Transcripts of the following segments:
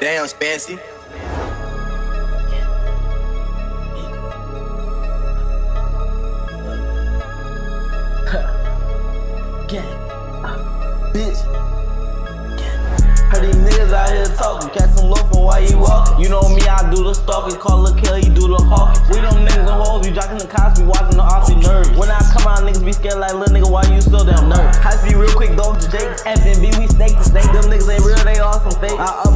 Damn, Spancy. Gang. Uh, bitch. Heard these niggas out here talking, catch some loafing while you walking. You know me, I do the stalking, call Lil Kelly, he do the hawking. We them niggas and hoes, you jocking the cops, be watching the Aussie nerves. When I come out, niggas be scared like little nigga, why you so damn nervous? High speed real quick, to Jake, FNB, we snake to snake. Them niggas ain't real, they all some fake. I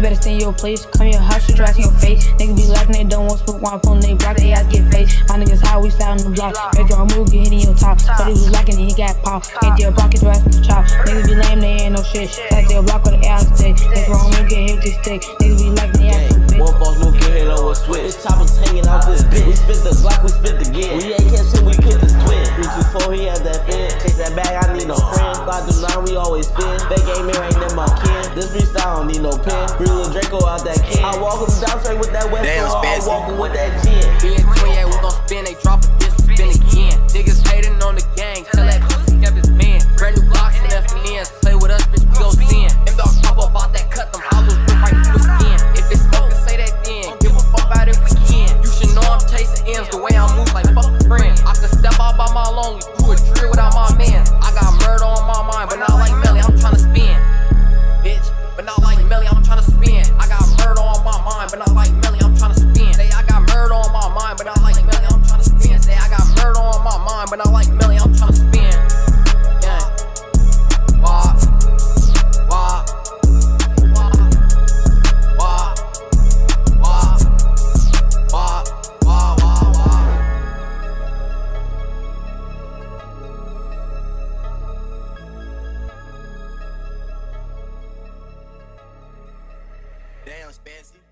FNB better stay in your place. Come your house, you trash in your face. Niggas be lacking, they don't want smoke, want phone, they block, they ass get face. My niggas high, we slide on the block. Make your move, get hit in your top. But he was lacking, and he got pop. Ain't there block, his ass the chop. Niggas be lame, they ain't no shit. Like they block with the ass stick. Niggas wrong, we get hit with this stick. Niggas be lacking, they ass some bitch. One false move, get hit over a switch. This chopper's hanging out this bitch. We spit the Glock, we spit the gear. We ain't catch him, we killed this twin. 324, he had that fin. Chase that bag, I need no friend. Slide through nine, we always spin. Fake game here ain't in my kin. This freestyle don't need no pen. Real Draco out that can. I walk him down straight with that west Damn, I walk with that chin. Being 28, we gon' spin, they drop a fancy.